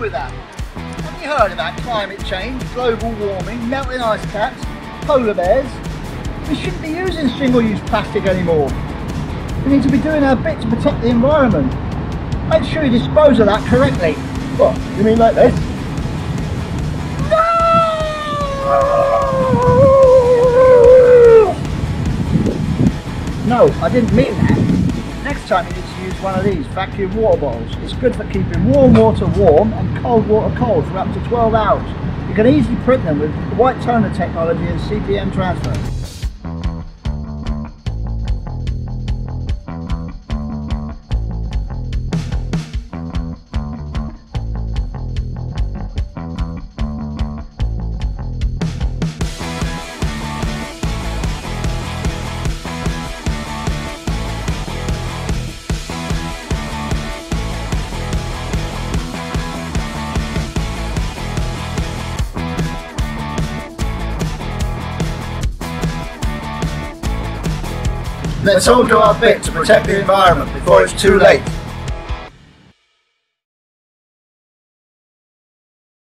with that? Have you heard about climate change, global warming, melting ice caps, polar bears? We shouldn't be using single-use plastic anymore. We need to be doing our bit to protect the environment. Make sure you dispose of that correctly. What, you mean like this? No, I didn't mean that. Next time you need to use one of these vacuum water bottles. It's good for keeping warm water warm and cold water cold for up to 12 hours. You can easily print them with white toner technology and CPM transfer. Let's all do our bit to protect the environment before it's too late.